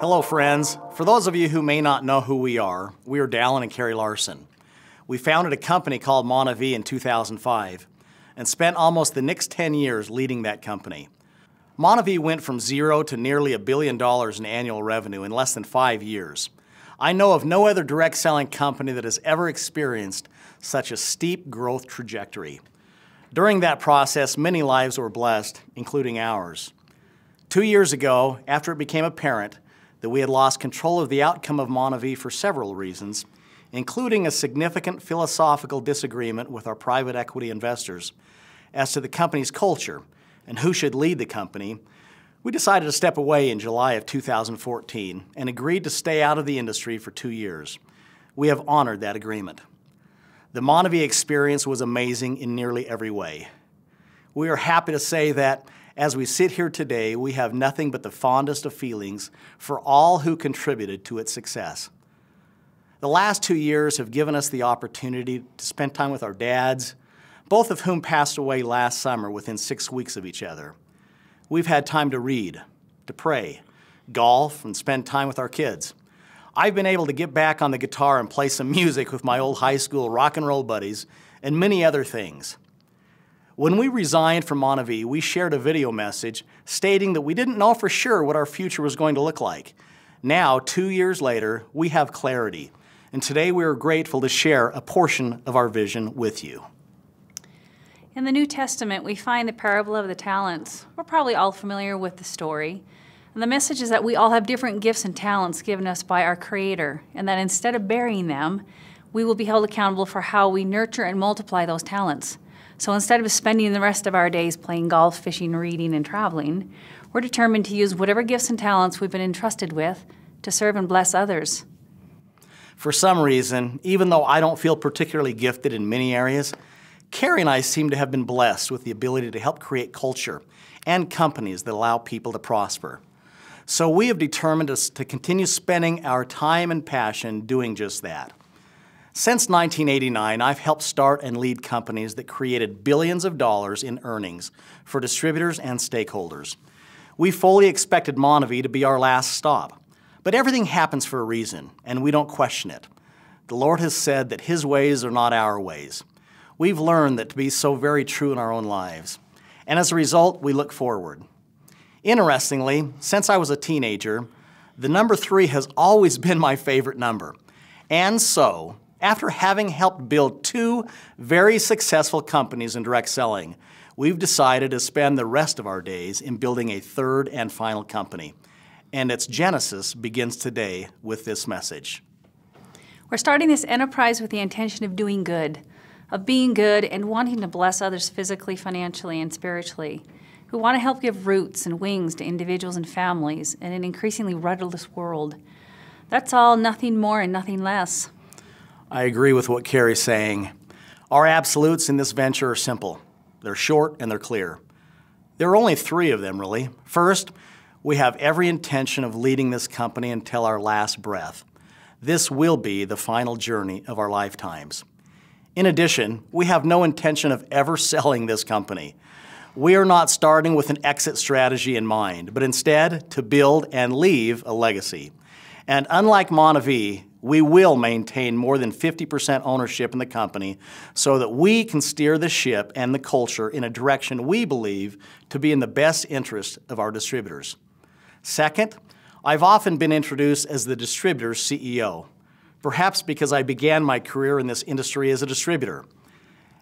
Hello, friends. For those of you who may not know who we are, we are Dallin and Carrie Larsen. We founded a company called Monavie in 2005 and spent almost the next 10 years leading that company. Monavie went from zero to nearly a billion dollars in annual revenue in less than five years. I know of no other direct selling company that has ever experienced such a steep growth trajectory. During that process, many lives were blessed, including ours. Two years ago, after it became apparent that we had lost control of the outcome of Monavie for several reasons, including a significant philosophical disagreement with our private equity investors as to the company's culture and who should lead the company, we decided to step away in July of 2014 and agreed to stay out of the industry for two years. We have honored that agreement. The Monavie experience was amazing in nearly every way. We are happy to say that as we sit here today, we have nothing but the fondest of feelings for all who contributed to its success. The last two years have given us the opportunity to spend time with our dads, both of whom passed away last summer within six weeks of each other. We've had time to read, to pray, golf, and spend time with our kids. I've been able to get back on the guitar and play some music with my old high school rock and roll buddies and many other things. When we resigned from Monavie, we shared a video message stating that we didn't know for sure what our future was going to look like. Now, two years later, we have clarity, and today we are grateful to share a portion of our vision with you. In the New Testament, we find the parable of the talents. We're probably all familiar with the story. And the message is that we all have different gifts and talents given us by our Creator, and that instead of burying them, we will be held accountable for how we nurture and multiply those talents. So instead of spending the rest of our days playing golf, fishing, reading, and traveling, we're determined to use whatever gifts and talents we've been entrusted with to serve and bless others. For some reason, even though I don't feel particularly gifted in many areas, Carrie and I seem to have been blessed with the ability to help create culture and companies that allow people to prosper. So we have determined to continue spending our time and passion doing just that. Since 1989, I've helped start and lead companies that created billions of dollars in earnings for distributors and stakeholders. We fully expected Monavie to be our last stop, but everything happens for a reason, and we don't question it. The Lord has said that His ways are not our ways. We've learned that to be so very true in our own lives, and as a result, we look forward. Interestingly, since I was a teenager, the number three has always been my favorite number. And so, after having helped build two very successful companies in direct selling, we've decided to spend the rest of our days in building a third and final company. And its genesis begins today with this message. We're starting this enterprise with the intention of doing good, of being good and wanting to bless others physically, financially, and spiritually. We want to help give roots and wings to individuals and families in an increasingly rudderless world. That's all, nothing more and nothing less. I agree with what Carrie's saying. Our absolutes in this venture are simple. They're short and they're clear. There are only three of them, really. First, we have every intention of leading this company until our last breath. This will be the final journey of our lifetimes. In addition, we have no intention of ever selling this company. We are not starting with an exit strategy in mind, but instead to build and leave a legacy. And unlike Monavie, we will maintain more than 50% ownership in the company so that we can steer the ship and the culture in a direction we believe to be in the best interest of our distributors. Second, I've often been introduced as the distributor's CEO, perhaps because I began my career in this industry as a distributor.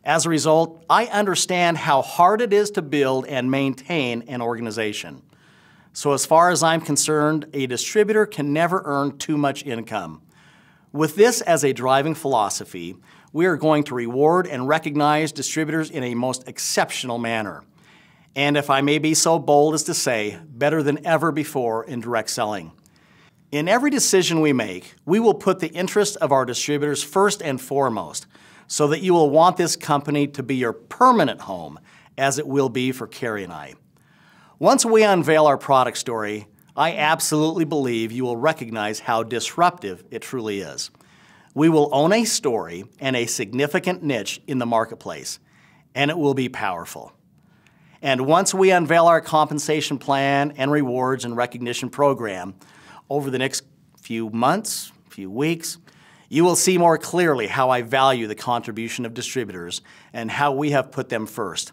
As a result, I understand how hard it is to build and maintain an organization. So as far as I'm concerned, a distributor can never earn too much income. With this as a driving philosophy, we are going to reward and recognize distributors in a most exceptional manner. And if I may be so bold as to say, better than ever before in direct selling. In every decision we make, we will put the interest of our distributors first and foremost, so that you will want this company to be your permanent home, as it will be for Carrie and I. Once we unveil our product story, I absolutely believe you will recognize how disruptive it truly is. We will own a story and a significant niche in the marketplace, and it will be powerful. And once we unveil our compensation plan and rewards and recognition program, Over the next few months, few weeks, you will see more clearly how I value the contribution of distributors and how we have put them first.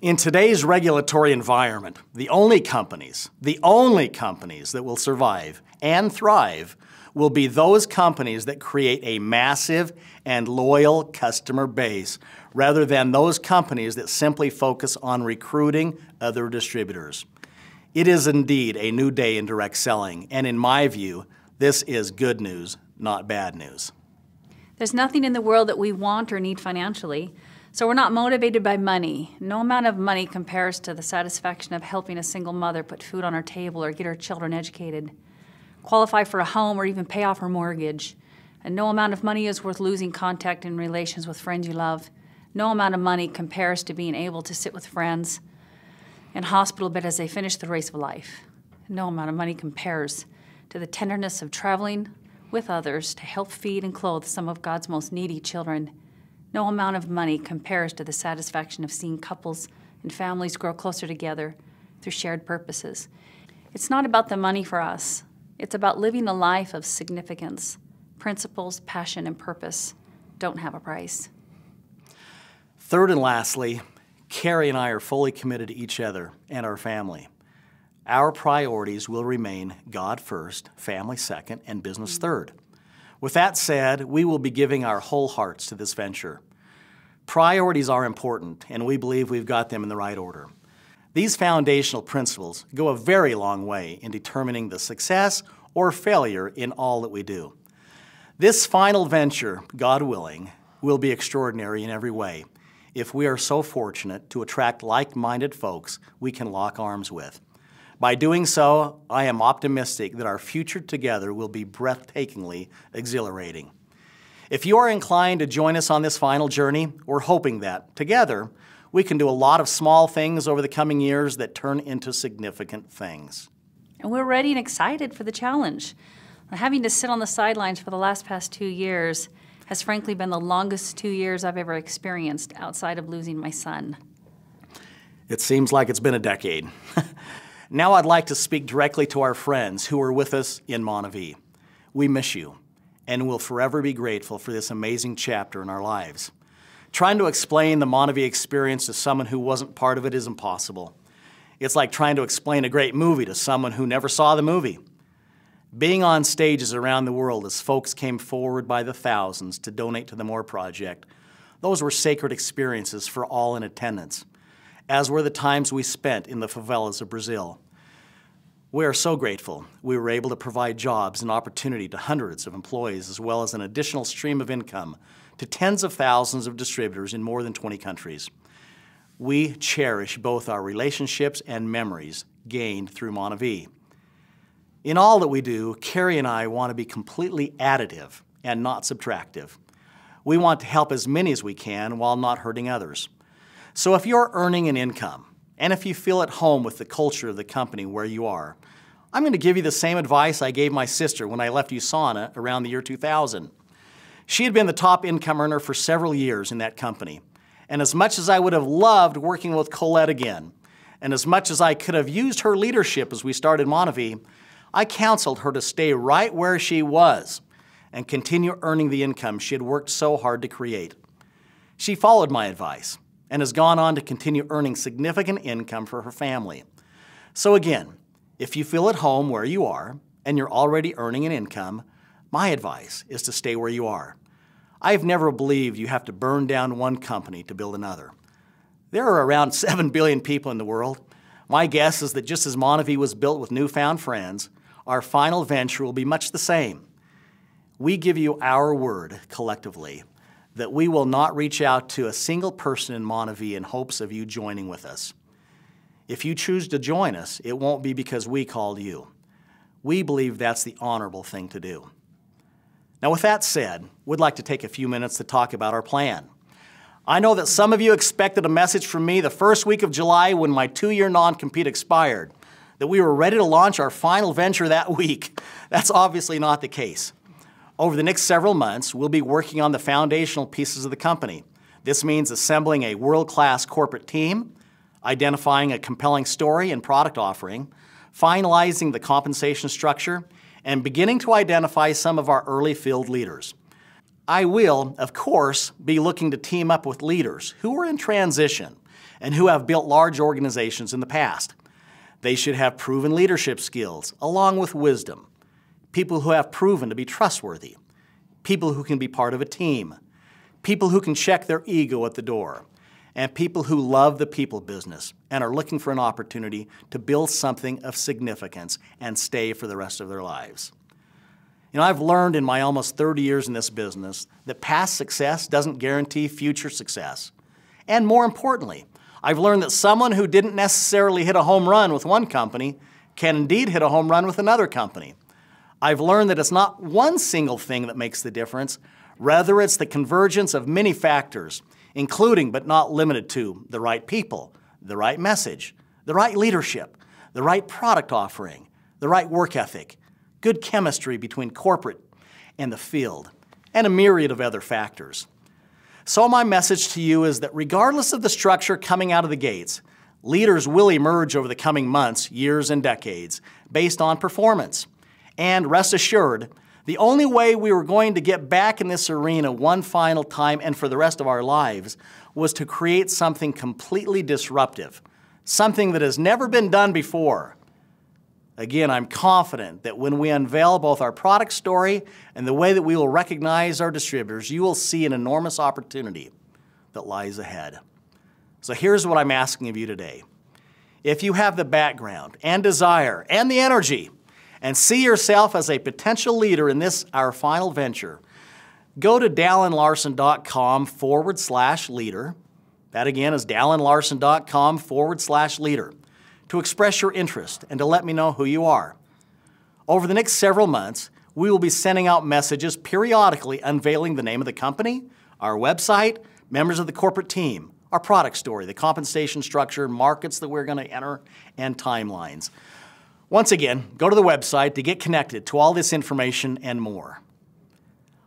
In today's regulatory environment, the only companies, the only companies that will survive and thrive will be those companies that create a massive and loyal customer base rather than those companies that simply focus on recruiting other distributors. It is indeed a new day in direct selling, and in my view, this is good news, not bad news. There's nothing in the world that we want or need financially. So we're not motivated by money. No amount of money compares to the satisfaction of helping a single mother put food on her table or get her children educated, qualify for a home or even pay off her mortgage. And no amount of money is worth losing contact and relations with friends you love. No amount of money compares to being able to sit with friends in hospital bed as they finish the race of life. No amount of money compares to the tenderness of traveling with others to help feed and clothe some of God's most needy children no amount of money compares to the satisfaction of seeing couples and families grow closer together through shared purposes. It's not about the money for us, it's about living a life of significance. Principles, passion, and purpose don't have a price. Third and lastly, Carrie and I are fully committed to each other and our family. Our priorities will remain God first, family second, and business third. With that said, we will be giving our whole hearts to this venture. Priorities are important, and we believe we've got them in the right order. These foundational principles go a very long way in determining the success or failure in all that we do. This final venture, God willing, will be extraordinary in every way if we are so fortunate to attract like minded folks we can lock arms with. By doing so, I am optimistic that our future together will be breathtakingly exhilarating. If you are inclined to join us on this final journey, we're hoping that, together, we can do a lot of small things over the coming years that turn into significant things. And we're ready and excited for the challenge. Having to sit on the sidelines for the last past two years has frankly been the longest two years I've ever experienced outside of losing my son. It seems like it's been a decade. Now I'd like to speak directly to our friends who are with us in Monavie. We miss you and will forever be grateful for this amazing chapter in our lives. Trying to explain the Monavie experience to someone who wasn't part of it is impossible. It's like trying to explain a great movie to someone who never saw the movie. Being on stages around the world as folks came forward by the thousands to donate to the MORE Project, those were sacred experiences for all in attendance as were the times we spent in the favelas of Brazil. We are so grateful we were able to provide jobs and opportunity to hundreds of employees as well as an additional stream of income to tens of thousands of distributors in more than 20 countries. We cherish both our relationships and memories gained through Monavie. In all that we do, Carrie and I want to be completely additive and not subtractive. We want to help as many as we can while not hurting others. So if you're earning an income, and if you feel at home with the culture of the company where you are, I'm going to give you the same advice I gave my sister when I left USANA around the year 2000. She had been the top income earner for several years in that company. And as much as I would have loved working with Colette again, and as much as I could have used her leadership as we started Monavie, I counseled her to stay right where she was and continue earning the income she had worked so hard to create. She followed my advice and has gone on to continue earning significant income for her family. So again, if you feel at home where you are and you're already earning an income, my advice is to stay where you are. I've never believed you have to burn down one company to build another. There are around 7 billion people in the world. My guess is that just as Monavie was built with newfound friends, our final venture will be much the same. We give you our word collectively that we will not reach out to a single person in Monavie in hopes of you joining with us. If you choose to join us, it won't be because we called you. We believe that's the honorable thing to do. Now, with that said, we'd like to take a few minutes to talk about our plan. I know that some of you expected a message from me the first week of July when my two year non compete expired, that we were ready to launch our final venture that week. That's obviously not the case. Over the next several months, we'll be working on the foundational pieces of the company. This means assembling a world-class corporate team, identifying a compelling story and product offering, finalizing the compensation structure, and beginning to identify some of our early field leaders. I will, of course, be looking to team up with leaders who are in transition and who have built large organizations in the past. They should have proven leadership skills along with wisdom, people who have proven to be trustworthy, people who can be part of a team, people who can check their ego at the door, and people who love the people business and are looking for an opportunity to build something of significance and stay for the rest of their lives. You know, I've learned in my almost 30 years in this business that past success doesn't guarantee future success. And more importantly, I've learned that someone who didn't necessarily hit a home run with one company can indeed hit a home run with another company. I've learned that it's not one single thing that makes the difference, rather, it's the convergence of many factors, including but not limited to the right people, the right message, the right leadership, the right product offering, the right work ethic, good chemistry between corporate and the field, and a myriad of other factors. So, my message to you is that regardless of the structure coming out of the gates, leaders will emerge over the coming months, years, and decades based on performance. And rest assured, the only way we were going to get back in this arena one final time and for the rest of our lives was to create something completely disruptive, something that has never been done before. Again, I'm confident that when we unveil both our product story and the way that we will recognize our distributors, you will see an enormous opportunity that lies ahead. So here's what I'm asking of you today. If you have the background and desire and the energy and see yourself as a potential leader in this, our final venture, go to dallinlarsen.com forward slash leader. That again is dallinlarsen.com forward slash leader to express your interest and to let me know who you are. Over the next several months, we will be sending out messages periodically unveiling the name of the company, our website, members of the corporate team, our product story, the compensation structure, markets that we're going to enter, and timelines. Once again, go to the website to get connected to all this information and more.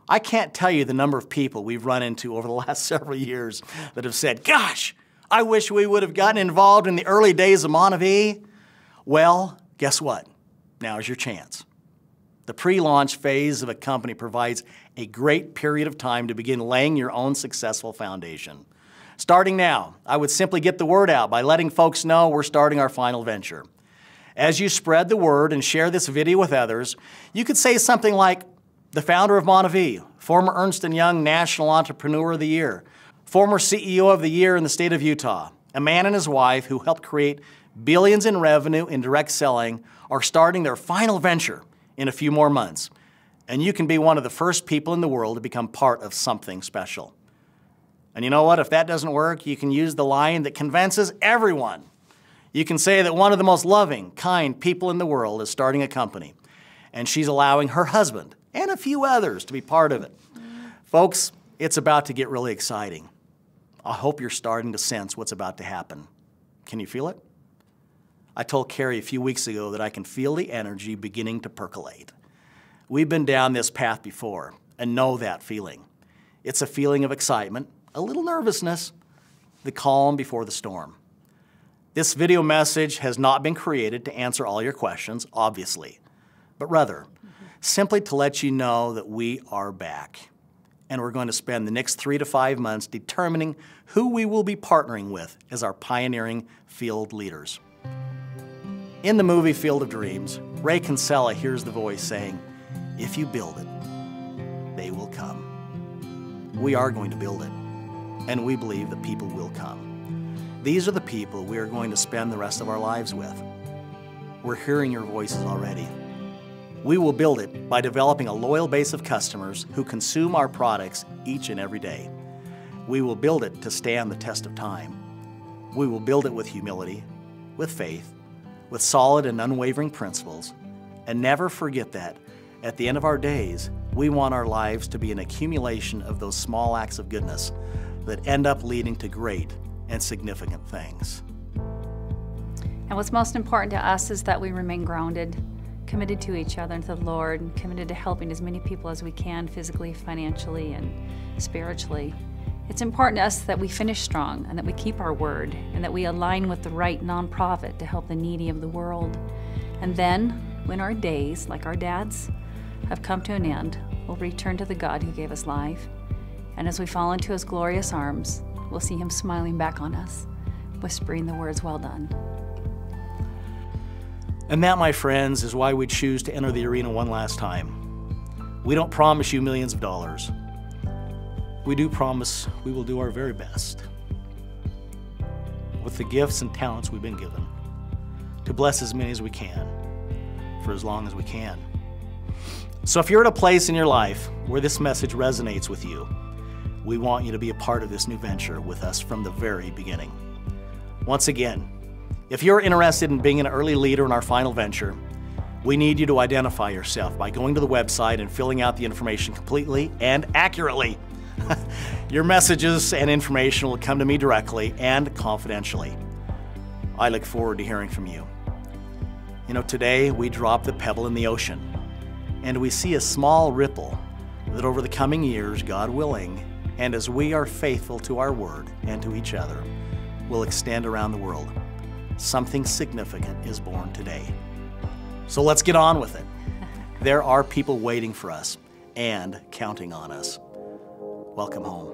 I can't tell you the number of people we've run into over the last several years that have said, Gosh, I wish we would have gotten involved in the early days of Monavie. Well, guess what? Now is your chance. The pre-launch phase of a company provides a great period of time to begin laying your own successful foundation. Starting now, I would simply get the word out by letting folks know we're starting our final venture. As you spread the word and share this video with others, you could say something like, the founder of Monavie, former Ernst & Young National Entrepreneur of the Year, former CEO of the Year in the state of Utah, a man and his wife who helped create billions in revenue in direct selling, are starting their final venture in a few more months. And you can be one of the first people in the world to become part of something special. And you know what? If that doesn't work, you can use the line that convinces everyone. You can say that one of the most loving, kind people in the world is starting a company, and she's allowing her husband and a few others to be part of it. Folks, it's about to get really exciting. I hope you're starting to sense what's about to happen. Can you feel it? I told Carrie a few weeks ago that I can feel the energy beginning to percolate. We've been down this path before and know that feeling. It's a feeling of excitement, a little nervousness, the calm before the storm. This video message has not been created to answer all your questions, obviously, but rather simply to let you know that we are back and we're going to spend the next three to five months determining who we will be partnering with as our pioneering field leaders. In the movie Field of Dreams, Ray Kinsella hears the voice saying, If you build it, they will come. We are going to build it, and we believe that people will come. These are the people we are going to spend the rest of our lives with. We're hearing your voices already. We will build it by developing a loyal base of customers who consume our products each and every day. We will build it to stand the test of time. We will build it with humility, with faith, with solid and unwavering principles, and never forget that at the end of our days, we want our lives to be an accumulation of those small acts of goodness that end up leading to great and significant things. And what's most important to us is that we remain grounded committed to each other and to the Lord, and committed to helping as many people as we can physically, financially, and spiritually. It's important to us that we finish strong and that we keep our word and that we align with the right nonprofit to help the needy of the world. And then when our days, like our dad's, have come to an end, we'll return to the God who gave us life. And as we fall into his glorious arms, we'll see him smiling back on us, whispering the words, Well done. And that, my friends, is why we choose to enter the arena one last time. We don't promise you millions of dollars. We do promise we will do our very best with the gifts and talents we've been given to bless as many as we can for as long as we can. So if you're at a place in your life where this message resonates with you, we want you to be a part of this new venture with us from the very beginning. Once again, if you're interested in being an early leader in our final venture, we need you to identify yourself by going to the website and filling out the information completely and accurately. Your messages and information will come to me directly and confidentially. I look forward to hearing from you. You know, today we drop the pebble in the ocean and we see a small ripple that over the coming years, God willing, and as we are faithful to our word and to each other, will extend around the world. Something significant is born today. So let's get on with it. There are people waiting for us and counting on us. Welcome home.